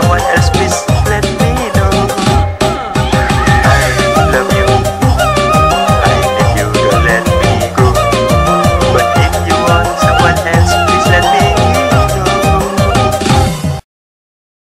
someone else.